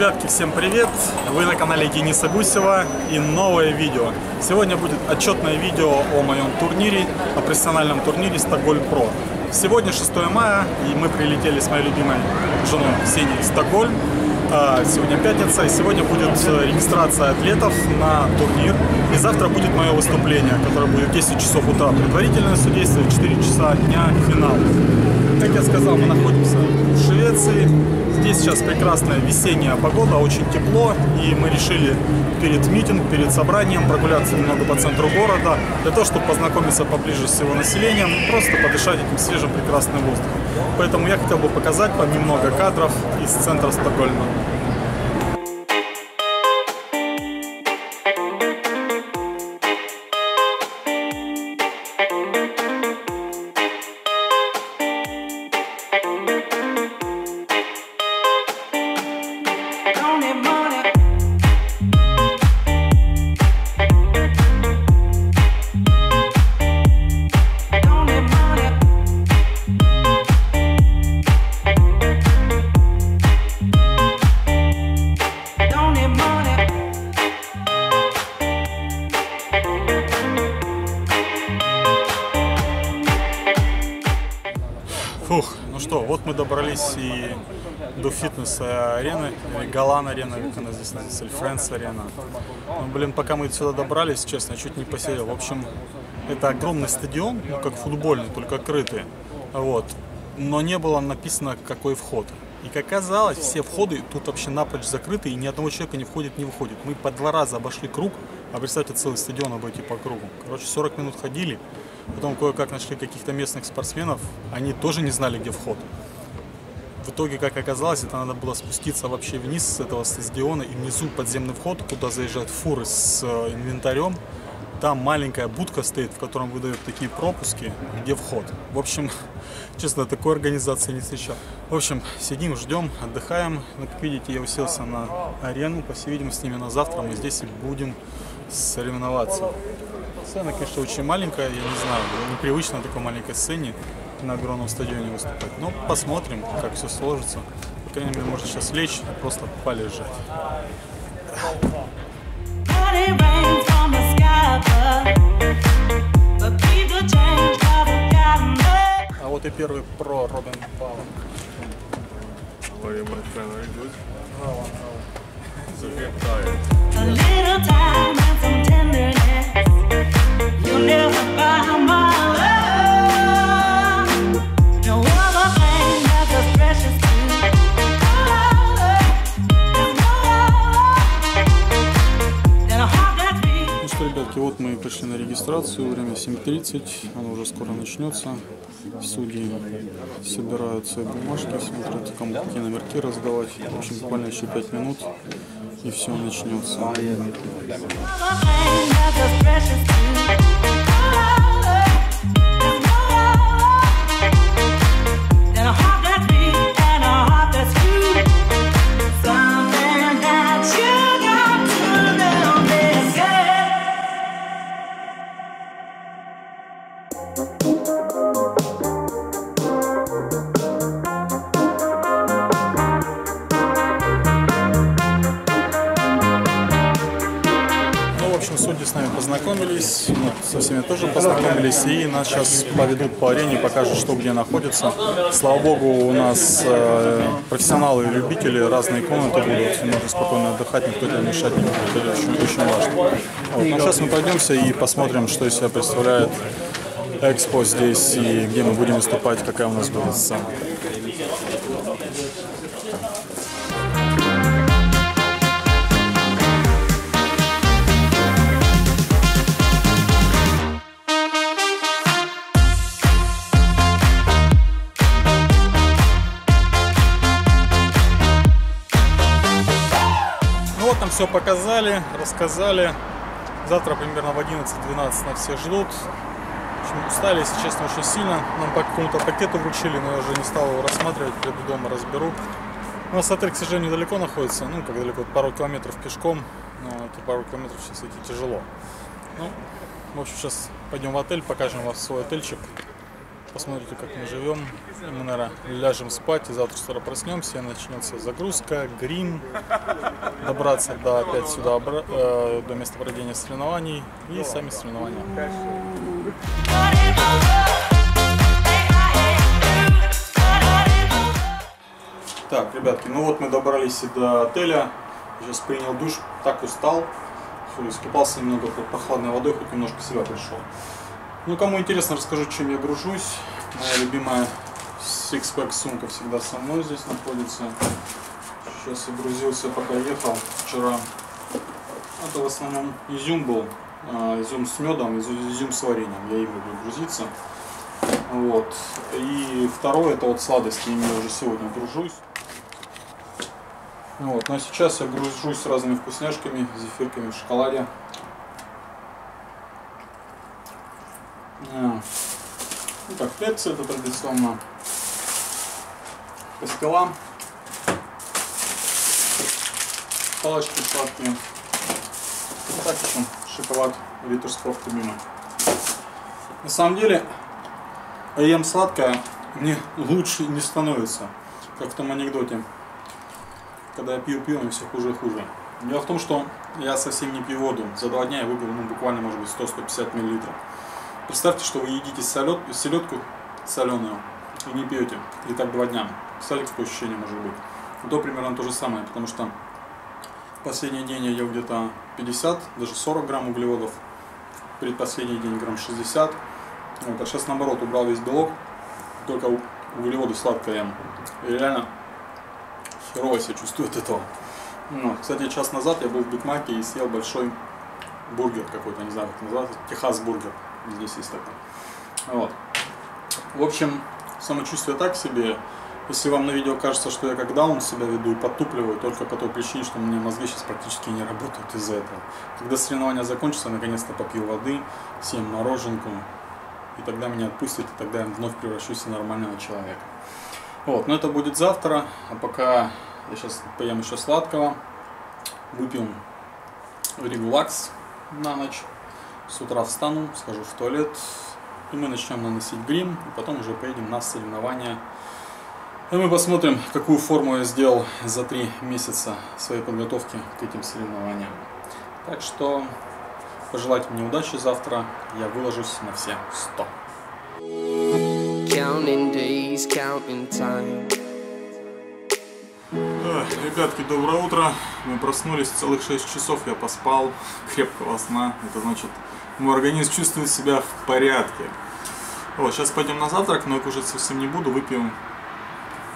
Ребятки, всем привет! Вы на канале Дениса Гусева и новое видео. Сегодня будет отчетное видео о моем турнире, о профессиональном турнире Стокгольм Про. Сегодня 6 мая, и мы прилетели с моей любимой женой Ксенией в Стокгольм. А, сегодня пятница, и сегодня будет э, регистрация атлетов на турнир. И завтра будет мое выступление, которое будет в 10 часов утра. Предварительное судейство в 4 часа дня финал. Как я сказал, мы находимся в Швеции. Здесь сейчас прекрасная весенняя погода, очень тепло, и мы решили перед митинг, перед собранием прогуляться немного по центру города, для того, чтобы познакомиться поближе с его населением, просто подышать этим свежим прекрасным воздухом. Поэтому я хотел бы показать вам немного кадров из центра Стокгольма. Фитнес-арены, или Галан-арена, как она здесь называется, или Фрэнс-арена. Ну, блин, пока мы сюда добрались, честно, чуть не посидел. В общем, это огромный стадион, ну, как футбольный, только крытый. Вот. Но не было написано, какой вход. И как оказалось, все входы тут вообще напрочь закрыты, и ни одного человека не входит, не выходит. Мы по два раза обошли круг, а представьте, целый стадион обойти по кругу. Короче, 40 минут ходили, потом кое-как нашли каких-то местных спортсменов, они тоже не знали, где вход. В итоге, как оказалось, это надо было спуститься вообще вниз с этого стадиона, и внизу подземный вход, куда заезжают фуры с э, инвентарем. Там маленькая будка стоит, в котором выдают такие пропуски, где вход. В общем, честно, такой организации не встречал. В общем, сидим, ждем, отдыхаем. Ну, как видите, я уселся на арену. По всей видимости, именно завтра мы здесь и будем соревноваться. Сцена, конечно, очень маленькая, я не знаю, непривычно на такой маленькой сцене на огромном стадионе выступать. Но посмотрим, как все сложится. По крайней мере, можно сейчас лечь и просто полежать. А вот и первый про Робин you, you? So get tired. A little time and some tenderness. You'll never buy ребятки, вот мы пришли на регистрацию, время 7.30, оно уже скоро начнется. Судьи собирают свои бумажки, смотрят, кому какие номерки раздавать. В общем, буквально еще 5 минут, и все начнется. Нас сейчас поведут по арене, покажут, что где находится. Слава богу, у нас э, профессионалы и любители, разные комнаты будут, можно спокойно отдыхать, никто тебе мешать не будет, это очень, очень важно. Вот. Ну, сейчас мы пойдемся и посмотрим, что из себя представляет экспо здесь, и где мы будем выступать, какая у нас будет сцена. Все показали, рассказали. Завтра примерно в 11-12 нас все ждут. Общем, устали, если честно, очень сильно. Нам по какому-то пакету вручили, но я уже не стал его рассматривать, приду дома разберу. У нас отель, к сожалению, далеко находится. Ну, как далеко, пару километров пешком. Но это пару километров сейчас идти тяжело. Ну, в общем, сейчас пойдем в отель, покажем вам свой отельчик, Посмотрите, как мы живем. Мы, наверное, ляжем спать, и завтра с утра проснемся, начнется загрузка, грим, добраться до опять сюда, э, до места проведения соревнований и сами соревнования. Так, ребятки, ну вот мы добрались до отеля. Сейчас принял душ, так устал. Фу, Искупался немного под прохладной водой, хоть немножко себя пришел. Ну, кому интересно, расскажу, чем я гружусь. Моя любимая Sixpack сумка всегда со мной здесь находится. Сейчас я грузился, пока ехал вчера. Это в основном изюм был. а, Изюм с медом, изю- изюм с вареньем. Я им люблю грузиться. Вот. И второе, это вот сладости. Ими я уже сегодня гружусь. Ну Вот. Но сейчас я гружусь разными вкусняшками, зефирками в шоколаде. А. Ну так, пепси это традиционно. Пастила. Палочки сладкие. И так еще шоколад Риттер Спорт любимый. На самом деле, я ем сладкое, мне лучше не становится. Как в том анекдоте. Когда я пью пиво, мне все хуже и хуже. Дело в том, что я совсем не пью воду. За два дня я выпил, ну, буквально, может быть, 100-150 миллилитров. Представьте, что вы едите солет, селедку соленую и не пьете. И так два дня. Представляете, какое ощущение может быть. То примерно то же самое, потому что последний день я ел где-то 50, даже 40 грамм углеводов. Предпоследний день грамм 60. Вот, а сейчас наоборот, убрал весь белок, только углеводы сладкое ем. И реально херово себя чувствую от этого. Ну, кстати, час назад я был в Биг Маке и съел большой бургер какой-то, не знаю, как называется, Техас бургер. Здесь есть такой. Вот. В общем, самочувствие так себе. Если вам на видео кажется, что я как даун себя веду и подтупливаю, только по той причине, что у меня мозги сейчас практически не работают из-за этого. Когда соревнования закончатся, я наконец-то попью воды, съем мороженку, и тогда меня отпустят, и тогда я вновь превращусь в нормального человека. Вот, но это будет завтра, а пока я сейчас поем еще сладкого, выпьем регулакс на ночь, с утра встану, схожу в туалет, и мы начнем наносить грим, и потом уже поедем на соревнования. И мы посмотрим, какую форму я сделал за три месяца своей подготовки к этим соревнованиям. Так что пожелайте мне удачи завтра, я выложусь на все 100. Counting days, counting time. Да, ребятки, доброе утро. Мы проснулись целых 6 часов, я поспал, крепкого сна. Это значит, мой организм чувствует себя в порядке. Вот, сейчас пойдем на завтрак, но я кушать совсем не буду, выпьем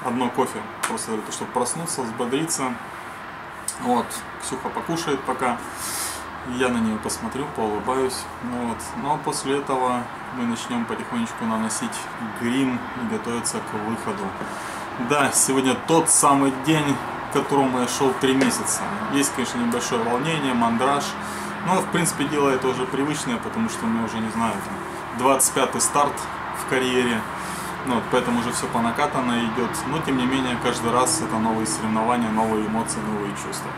одно кофе, просто для того, чтобы проснуться, взбодриться. Вот, Ксюха покушает пока, я на нее посмотрю, поулыбаюсь. Ну Вот. Но после этого мы начнем потихонечку наносить грим и готовиться к выходу. Да, сегодня тот самый день, к которому я шел три месяца. Есть, конечно, небольшое волнение, мандраж. Но, в принципе, дело это уже привычное, потому что мы уже, не знаю, там, 25-й старт в карьере. Ну, вот, поэтому уже все по накатанной идет. Но, тем не менее, каждый раз это новые соревнования, новые эмоции, новые чувства.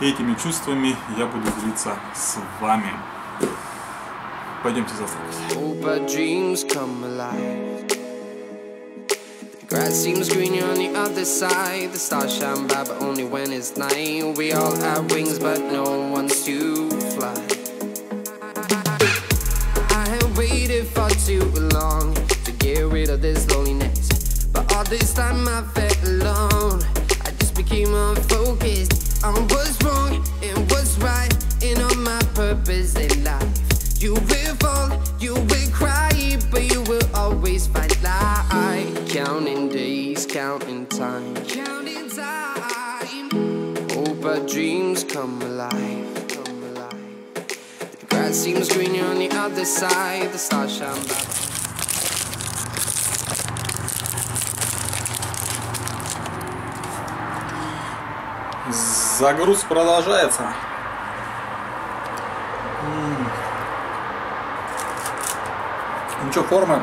И этими чувствами я буду делиться с вами. Пойдемте завтракать. Grass seems greener on the other side. The stars shine bright, but only when it's night. We all have wings, but no one's to fly. I have waited for too long to get rid of this loneliness. But all this time I felt alone. I just became unfocused on what's wrong and what's right, and on my purpose in life. You Загруз продолжается. Ну что, формы?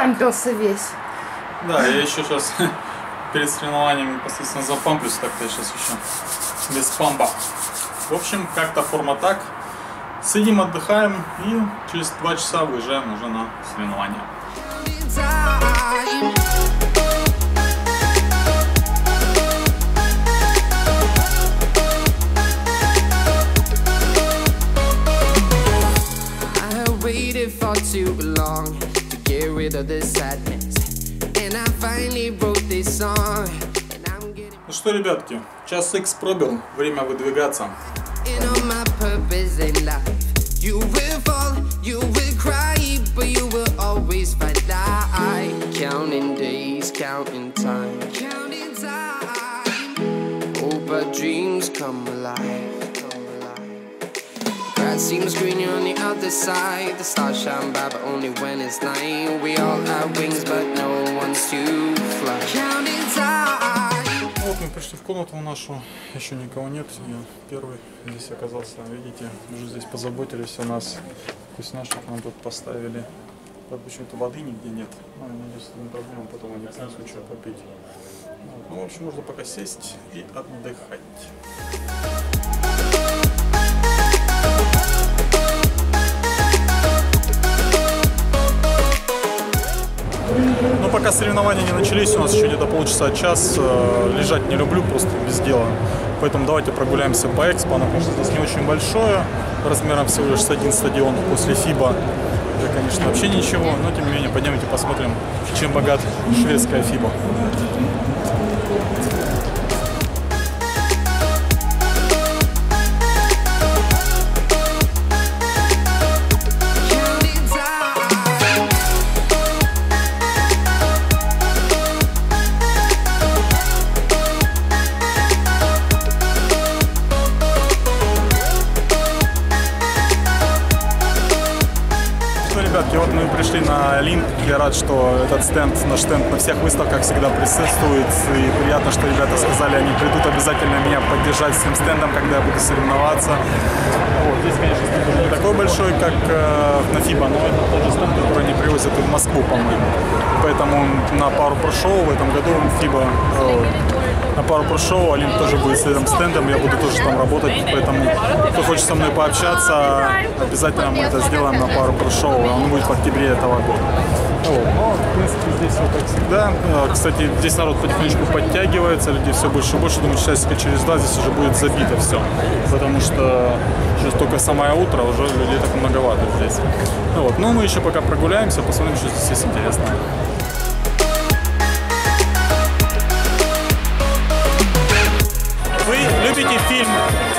Напампился весь. Да, я еще сейчас перед соревнованиями непосредственно запамплюсь, так-то я сейчас еще без пампа. В общем, как-то форма так. Сидим, отдыхаем и через два часа выезжаем уже на соревнования. time. I have waited for too long rid of this sadness, and I finally wrote this song. Ну что, ребятки, час X пробил, время выдвигаться. but. Counting days, counting time, counting time. Hope our dreams come alive, seems greener on the other side. The stars shine bright, but only when it's night. We all have wings, but no one's to fly. Counting time. Вот мы пришли в комнату нашу, еще никого нет, я первый здесь оказался, видите, уже здесь позаботились о нас, вкусняшек нам тут поставили, Правда, почему-то воды нигде нет, ну, я надеюсь, это не проблема, потом они принесут что попить. Вот. Ну, в общем, можно пока сесть и отдыхать. Пока соревнования не начались, у нас еще где-то полчаса, час. э, Лежать не люблю, просто без дела. Поэтому давайте прогуляемся по экспо. Оно, конечно, здесь не очень большое, размером всего лишь с один стадион после ФИБА. Это, конечно, вообще ничего, но тем не менее пойдемте посмотрим, чем богат шведская ФИБА. Я рад, что этот стенд, наш стенд на всех выставках всегда присутствует. И приятно, что ребята сказали, они придут обязательно меня поддержать с тем стендом, когда я буду соревноваться. Вот, здесь, конечно, стенд не такой большой, как э, на FIBA, но это тот же стенд, который они привозят в Москву, по-моему. Поэтому на пару про-шоу в этом году FIBA э, на пару про-шоу Олимп тоже будет с этим стендом, я буду тоже там работать, поэтому кто хочет со мной пообщаться, обязательно мы это сделаем на пару про-шоу, он будет в октябре этого года. Вот. Ну, в принципе, здесь все как всегда. Э, Кстати, здесь народ потихонечку подтягивается, людей все больше и больше. Думаю, часика через два здесь уже будет забито все. Потому что сейчас только самое утро, уже людей так многовато здесь. Ну, вот. Но мы еще пока прогуляемся, посмотрим, что здесь есть интересного. Вы любите фильм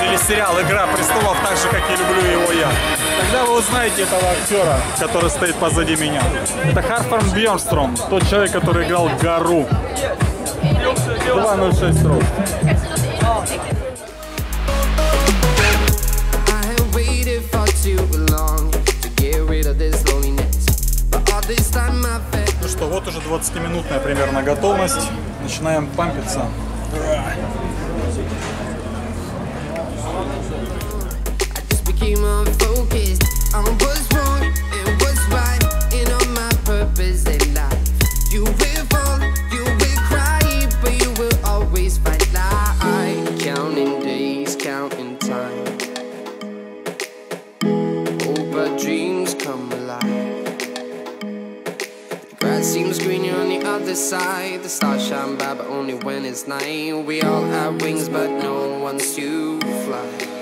или сериал «Игра престолов» так же, как и люблю его я? Тогда вы узнаете этого актера, который стоит позади меня. Это Харфорн Бьернстром, тот человек, который играл Гару. 206 ров. I have waited for too long to get rid of this loneliness. But all this time I felt Ну что, вот уже 20-минутная примерно готовность. Начинаем пампиться. I just became unfocused on what's wrong and what's right, and on my purpose in life. You will fall, you will cry, but you will always find light. Counting days, counting time. Hope our dreams come alive. Grass seems greener on the other side. The stars shine bright, but only when it's night. We all have wings, but no one's to fly.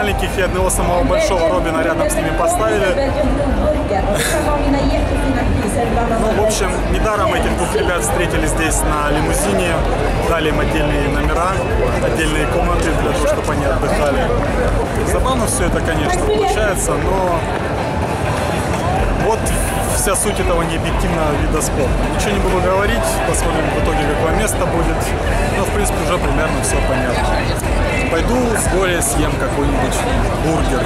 маленьких и одного самого большого Робина рядом с ними поставили. Ну, в общем, недаром этих двух ребят встретили здесь на лимузине, дали им отдельные номера, отдельные комнаты для того, чтобы они отдыхали. Забавно все это, конечно, получается, но вот вся суть этого необъективного вида спорта. Ничего не буду говорить, посмотрим в итоге, какое место будет. Но, в принципе, уже примерно все понятно. Пойду с горя съем какой-нибудь бургер.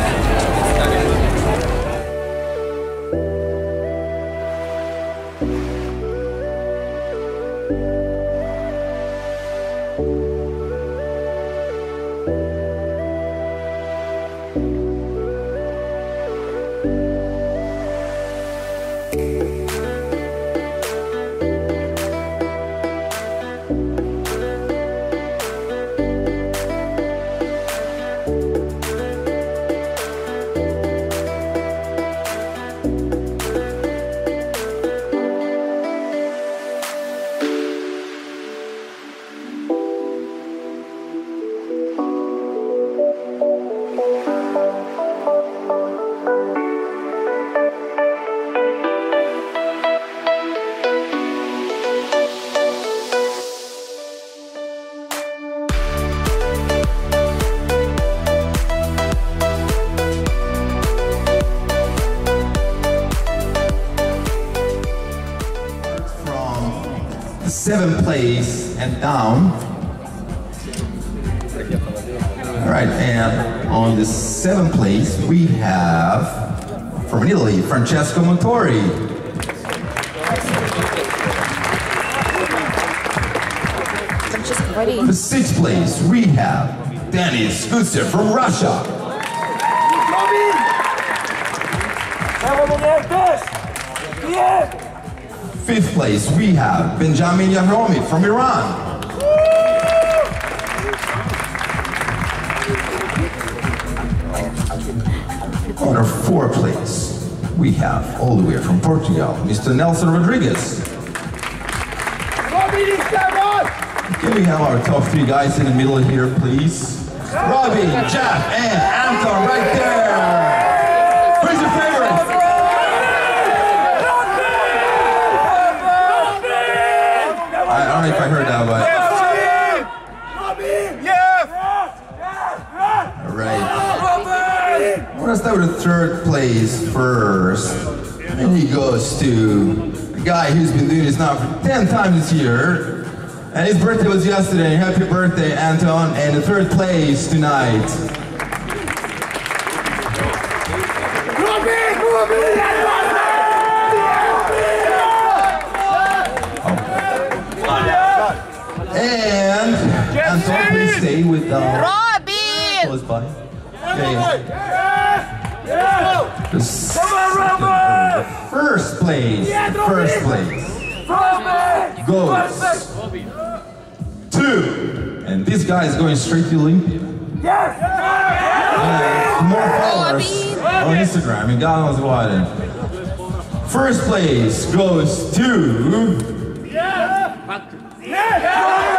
Seventh place and down. All right, and on the seventh place we have from Italy, Francesco Montori. The sixth place we have Denis Gutsev from Russia. Fifth place we have Benjamin Yahromi from Iran. On our fourth place we have all the way from Portugal, Mr. Nelson Rodriguez. Can we have our top three guys in the middle here, please? Robbie, Jeff, and Anton right there. Who's your favorite? I don't know if I heard that, but. All right. I'm gonna start with the third place first. And he goes to a guy who's been doing this now for 10 times this year. And his birthday was yesterday. Happy birthday, Anton. And the third place tonight. stay with uh, Robin. Close by. Yeah, yeah. yeah. The second, first place. First place. Goes two. And this guy is going straight to Olympia. Yes. Uh, more followers on Instagram. And God knows what. First place goes to. Yeah. Yeah.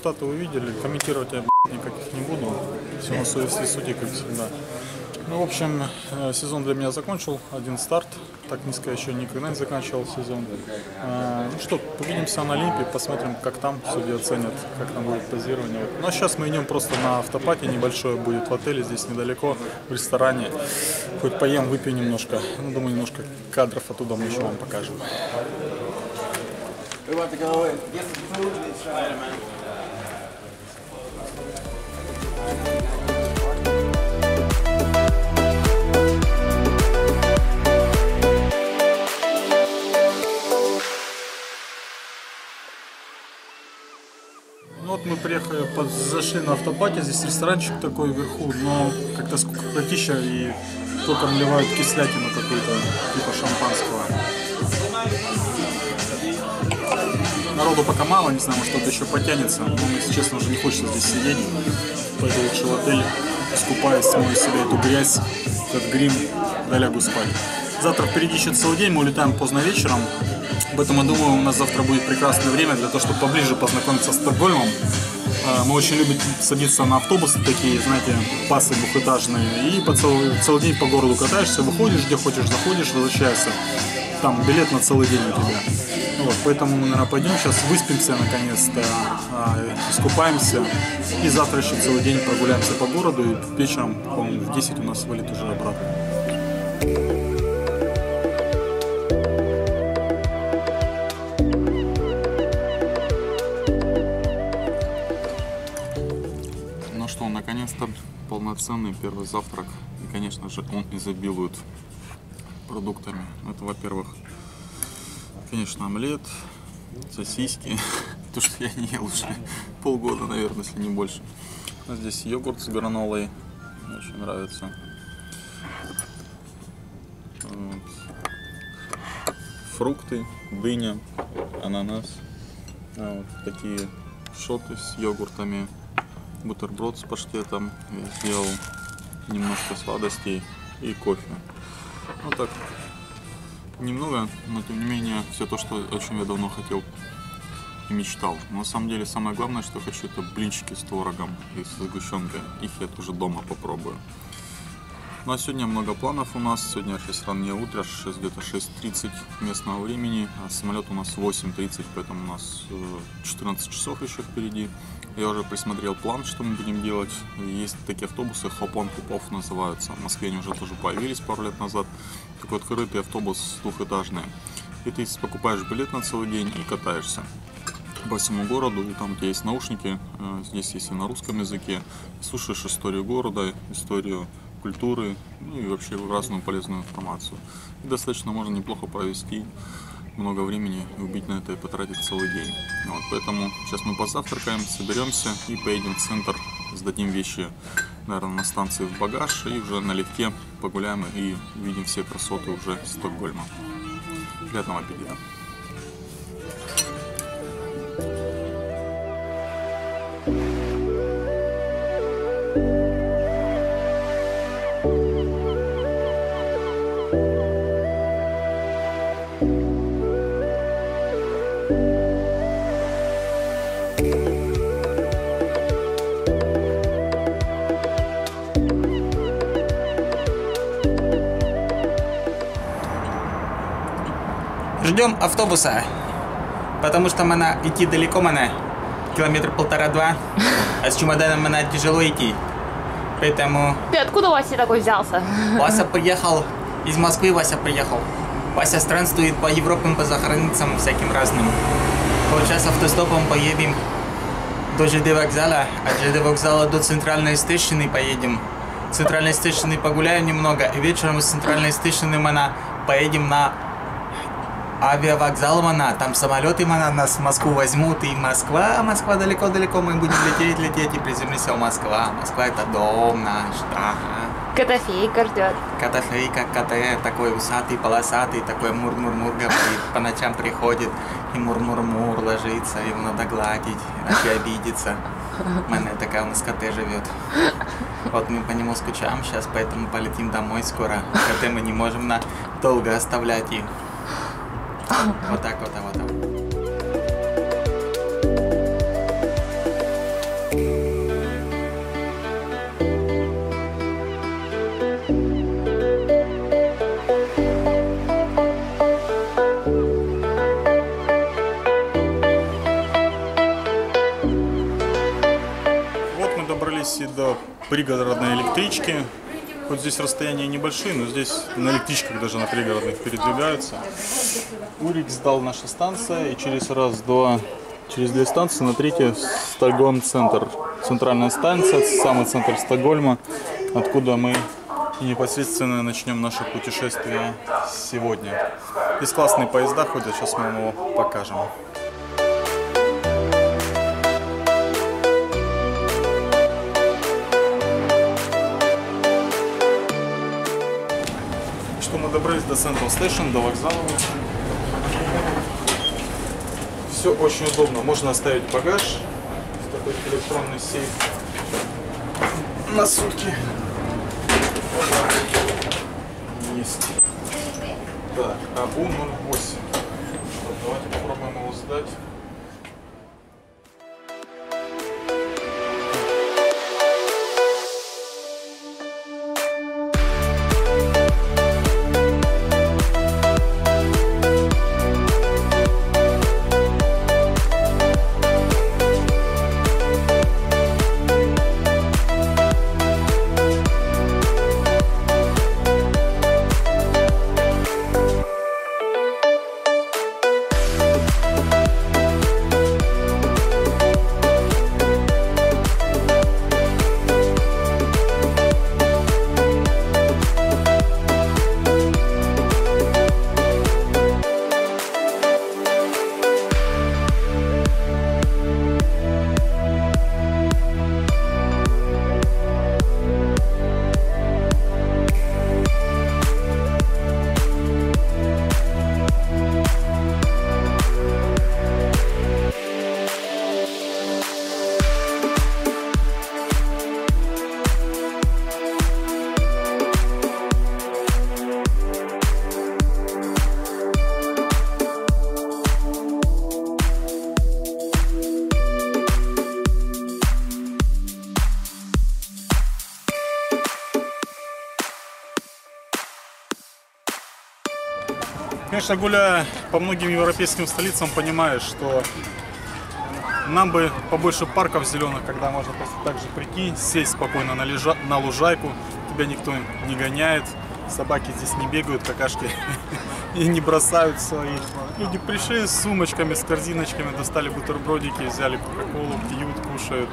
Результаты увидели. Комментировать я никаких не буду. Все на совести судей, как всегда. Ну, в общем, э, сезон для меня закончил. Один старт. Так низко еще никогда не заканчивал сезон. А, Ну что, увидимся на Олимпии, посмотрим, как там судьи оценят, как там будет позирование. Ну а сейчас мы идем просто на автопате, небольшое будет в отеле, здесь недалеко, в ресторане. Хоть поем, выпью немножко. Ну, думаю, немножко кадров оттуда мы еще вам покажем. Ну вот мы приехали, зашли на автопате, здесь ресторанчик такой вверху, но как-то скукотища и только наливают кислятину какую-то, типа шампанского. Народу пока мало, не знаю, может кто-то еще потянется, но если честно уже не хочется здесь сидеть, пойду лучше в отель, искупаюсь, смою себя эту грязь, этот грим, да лягу спать. Завтра впереди еще целый день, мы улетаем поздно вечером, Поэтому, я думаю, у нас завтра будет прекрасное время для того, чтобы поближе познакомиться с Стокгольмом. Э, Мы очень любим садиться на автобусы такие, знаете, пасы двухэтажные. И по целый, целый день по городу катаешься, выходишь, где хочешь, заходишь, возвращаешься. Там билет на целый день у тебя. Вот, поэтому мы, наверное, пойдем сейчас, выспимся наконец-то, э, искупаемся. И завтра еще целый день прогуляемся по городу. И вечером, по-моему, в 10 у нас вылет уже обратно. Ну что, наконец-то полноценный первый завтрак. И, конечно же, он изобилует продуктами. Это, во-первых, конечно, омлет, сосиски. То, что я не ел уже полгода, наверное, если не больше. А здесь йогурт с гранолой. Очень нравится. Вот. Фрукты, дыня, ананас. А вот такие шоты с йогуртами бутерброд с паштетом, я сделал немножко сладостей и кофе. Ну так, немного, но тем не менее, все то, что, о чем я давно хотел и мечтал. Но на самом деле самое главное, что хочу, это блинчики с творогом и с сгущенкой. Их я тоже дома попробую. Ну а сегодня много планов у нас. Сегодня сейчас раннее утро, 6, где-то 6.30 местного времени. А самолет у нас 8.30, поэтому у нас э, 14 часов еще впереди. Я уже присмотрел план, что мы будем делать. Есть такие автобусы, Хопон Купов называются. В Москве они уже тоже появились пару лет назад. Такой открытый автобус двухэтажный. И ты покупаешь билет на целый день и катаешься по всему городу, там тебя есть наушники, э, здесь есть и на русском языке, слушаешь историю города, историю культуры, ну и вообще разную полезную информацию. И достаточно можно неплохо провести много времени и убить на это и потратить целый день. Вот, поэтому сейчас мы позавтракаем, соберемся и поедем в центр, сдадим вещи, наверное, на станции в багаж и уже налегке погуляем и увидим все красоты уже Стокгольма. Приятного аппетита! Ждем автобуса, потому что мне идти далеко, мне километр полтора-два, а с чемоданом мне тяжело идти. Поэтому Ты откуда Вася такой взялся? Вася приехал, из Москвы Вася приехал. Вася странствует по Европам, по заграницам всяким разным. Вот сейчас автостопом поедем до ЖД вокзала, от ЖД вокзала до центральной стейшны поедем. Центральной стейшны погуляем немного, и вечером с центральной стейшны мы на- поедем на авиавокзал Мана, там самолеты Мана нас в Москву возьмут, и Москва, Москва далеко-далеко, мы будем лететь, лететь и приземлимся в Москва. Москва это дом наш, ага. Котофейка ждет. Котофейка, КТ, такой усатый, полосатый, такой мур-мур-мур говорит, по ночам приходит и мур-мур-мур ложится, его надо гладить, иначе обидится. У меня такая у нас КТ живет. Вот мы по нему скучаем сейчас, поэтому полетим домой скоро. КТ мы не можем на долго оставлять и вот так вот, а вот так. Вот мы добрались и до пригородной электрички. Хоть здесь расстояния небольшие, но здесь на электричках даже на пригородных передвигаются. Урик сдал наша станция, и через раз, два, через две станции на третьей Стокгольм центр. Центральная станция, самый центр Стокгольма, откуда мы непосредственно начнем наше путешествие сегодня. Здесь классные поезда ходят, сейчас мы вам его покажем. Что мы добрались до Central Station, до вокзала. Все очень удобно. Можно оставить багаж. Такой электронный сейф на сутки. Есть. Так, а АУ-08. Конечно, гуляя по многим европейским столицам, понимаешь, что нам бы побольше парков зеленых, когда можно просто так же прийти, сесть спокойно на, лежа- на лужайку, тебя никто не гоняет, собаки здесь не бегают, какашки и не бросают свои. Люди пришли с сумочками, с корзиночками, достали бутербродики, взяли кока-колу, пьют, кушают,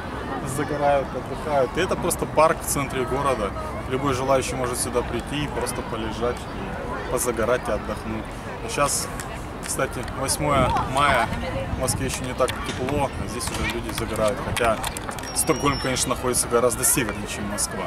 загорают, отдыхают. И это просто парк в центре города. Любой желающий может сюда прийти и просто полежать, позагорать и отдохнуть. Сейчас, кстати, 8 мая, в Москве еще не так тепло, а здесь уже люди загорают. Хотя Стокгольм, конечно, находится гораздо севернее, чем Москва.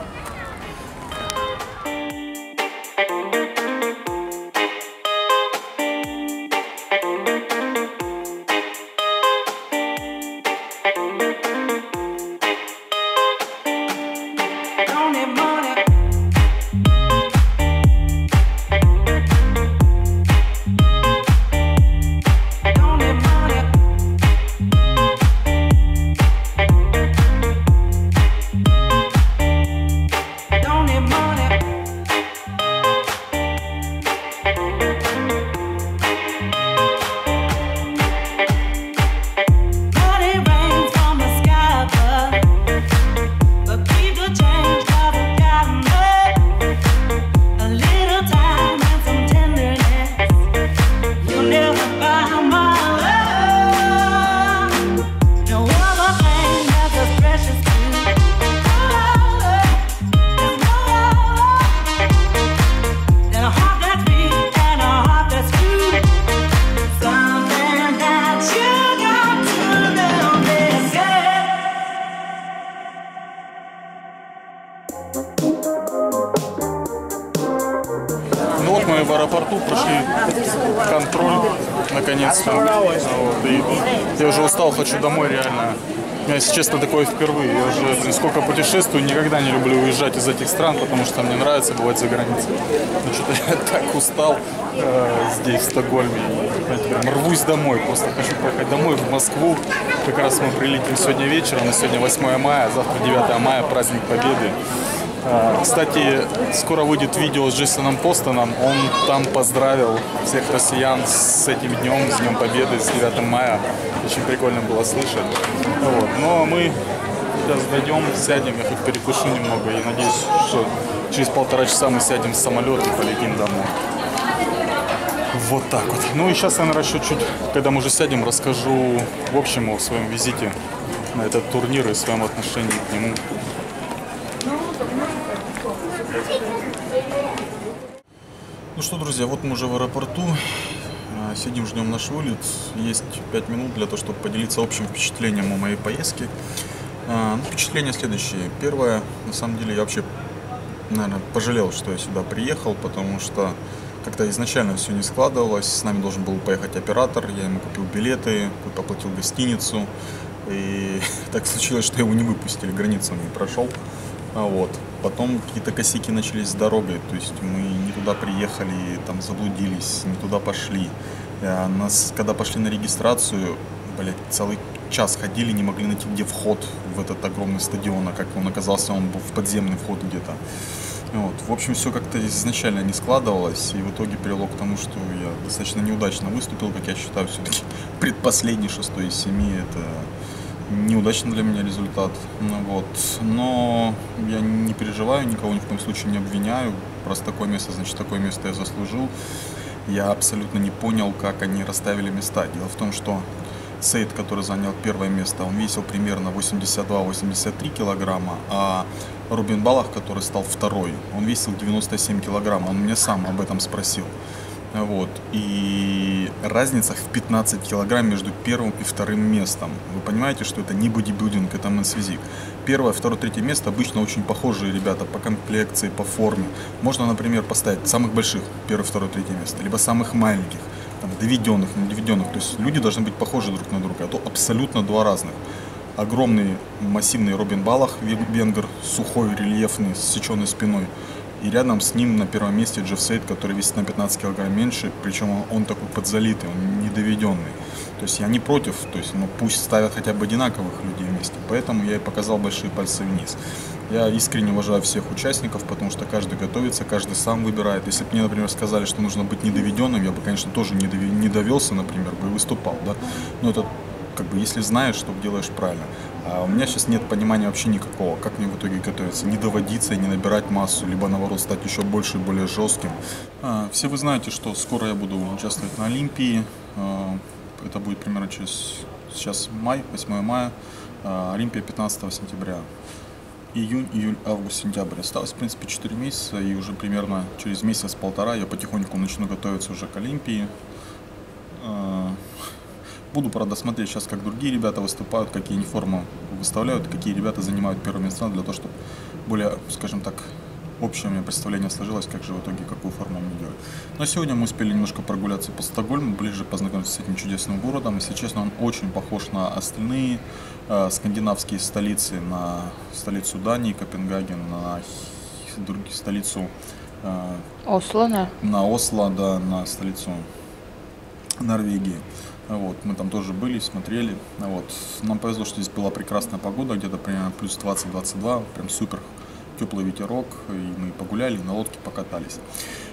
Честно, такое впервые. Я уже блин, сколько путешествую, никогда не люблю уезжать из этих стран, потому что мне нравится бывать за границей. Но что-то я так устал э, здесь, в Стокгольме. Прям рвусь домой, просто хочу поехать домой, в Москву. Как раз мы прилетим сегодня вечером, сегодня 8 мая, а завтра 9 мая, праздник Победы. А, Кстати, скоро выйдет видео с Джейсоном Постоном. Он там поздравил всех россиян с этим днем, с Днем Победы, с 9 мая. Очень прикольно было слышать. Вот. Но мы сейчас дойдем, сядем, я хоть перекушу немного и надеюсь, что через полтора часа мы сядем в самолет и полетим домой. Вот так вот. Ну и сейчас я, наверное, еще чуть, когда мы уже сядем, расскажу в общем о своем визите на этот турнир и своем отношении к нему. Ну что, друзья, вот мы уже в аэропорту. А, Сидим, ждем наш вылет. Есть 5 минут для того, чтобы поделиться общим впечатлением о моей поездке. А, ну, впечатление следующее. Первое, на самом деле, я вообще, наверное, пожалел, что я сюда приехал, потому что как-то изначально все не складывалось. С нами должен был поехать оператор, я ему купил билеты, оплатил гостиницу. И так случилось, что его не выпустили, границу он не прошел. А вот. Потом какие-то косяки начались с дорогой, то есть мы не туда приехали, там заблудились, не туда пошли. А Нас, когда пошли на регистрацию, блядь, целый час ходили, не могли найти, где вход в этот огромный стадион, а как он оказался, он был в подземный вход где-то. Вот. В общем, все как-то изначально не складывалось, и в итоге привело к тому, что я достаточно неудачно выступил, как я считаю, все-таки предпоследний шестой из семи, это неудачный для меня результат. Ну, вот. Но я не переживаю, никого ни в коем случае не обвиняю. Просто такое место, значит, такое место я заслужил. Я абсолютно не понял, как они расставили места. Дело в том, что Сейд, который занял первое место, он весил примерно 82-83 килограмма, а Рубин Балах, который стал второй, он весил 97 килограмм. Он меня сам об этом спросил. Вот. И разница в 15 килограмм между первым и вторым местом. Вы понимаете, что это не бодибилдинг, это мэнсфизик. Первое, второе, третье место обычно очень похожие ребята по комплекции, по форме. Можно, например, поставить самых больших, первое, второе, третье место, либо самых маленьких, там, доведенных, не доведенных. То есть люди должны быть похожи друг на друга, а то абсолютно два разных. Огромный массивный Робин Балах, вен- венгер, сухой, рельефный, с сеченой спиной. И рядом с ним на первом месте Джефф Сейд, который весит на 15 килограмм меньше, причем он, он такой подзалитый, он недоведенный. То есть я не против, то есть ну, пусть ставят хотя бы одинаковых людей вместе. Поэтому я и показал большие пальцы вниз. Я искренне уважаю всех участников, потому что каждый готовится, каждый сам выбирает. Если бы мне, например, сказали, что нужно быть недоведенным, я бы, конечно, тоже не, дове- не довелся, например, бы и выступал, да. Но это как бы если знаешь, что делаешь правильно. А у меня сейчас нет понимания вообще никакого, как мне в итоге готовиться. Не доводиться и не набирать массу, либо наоборот стать еще больше и более жестким. А, все вы знаете, что скоро я буду участвовать на Олимпии. А, это будет примерно через сейчас май, 8 мая. А, Олимпия 15 сентября июнь, июль, август, сентябрь. Осталось, в принципе, 4 месяца, и уже примерно через месяц-полтора я потихоньку начну готовиться уже к Олимпии. Буду, правда, смотреть сейчас, как другие ребята выступают, какие они форму выставляют, какие ребята занимают первые места, для того, чтобы более, скажем так, общее у меня представление сложилось, как же в итоге, какую форму они делают. Но сегодня мы успели немножко прогуляться по Стокгольму, ближе познакомиться с этим чудесным городом. Если честно, он очень похож на остальные э, скандинавские столицы, на столицу Дании, Копенгаген, на х- друг- столицу э, Осло, да? на Осло, да, на столицу Норвегии. Вот, мы там тоже были, смотрели. Вот. Нам повезло, что здесь была прекрасная погода, где-то примерно плюс 20-22, прям супер теплый ветерок, и мы погуляли, на лодке покатались.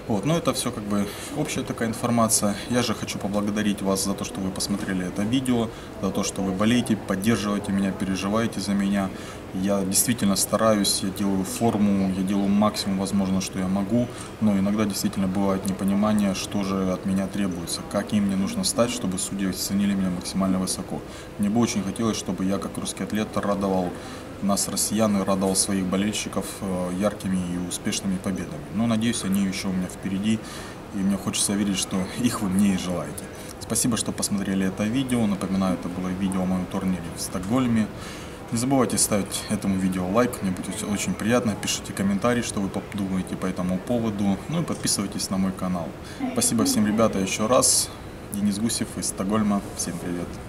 Вот, но это все как бы общая такая информация. Я же хочу поблагодарить вас за то, что вы посмотрели это видео, за то, что вы болеете, поддерживаете меня, переживаете за меня. Я действительно стараюсь, я делаю форму, я делаю максимум возможно, что я могу, но иногда действительно бывает непонимание, что же от меня требуется, каким мне нужно стать, чтобы судьи оценили меня максимально высоко. Мне бы очень хотелось, чтобы я как русский атлет радовал нас, россиян, и радовал своих болельщиков э, яркими и успешными победами. Но надеюсь, они еще у меня впереди, и мне хочется верить, что их вы мне и желаете. Спасибо, что посмотрели это видео. Напоминаю, это было видео о моем турнире в Стокгольме. Не забывайте ставить этому видео лайк, мне будет очень приятно. Пишите комментарии, что вы думаете по этому поводу. Ну и подписывайтесь на мой канал. Спасибо всем, ребята, еще раз. Денис Гусев из Стокгольма. Всем привет.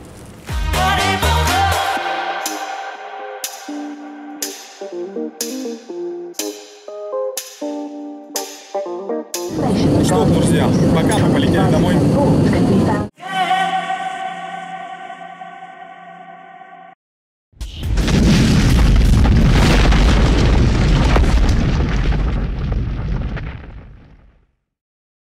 Что, друзья, пока мы полетели домой.